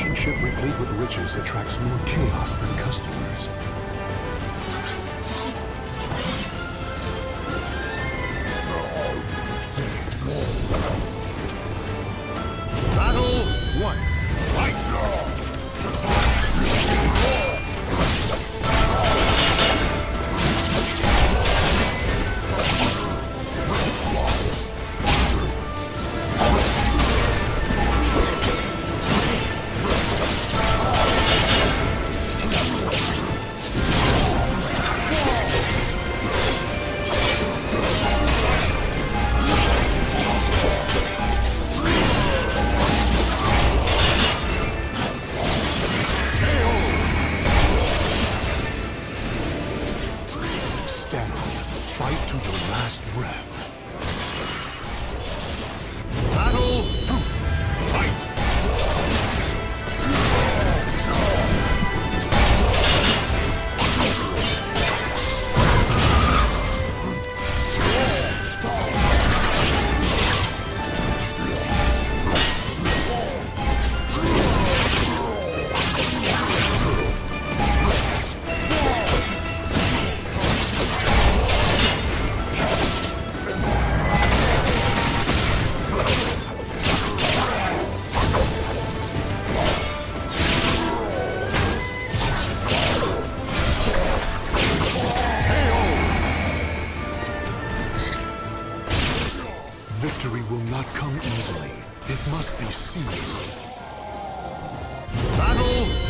merchant ship replete with riches attracts more chaos than customers. stand. Fight to your last breath. It must be seized. Battle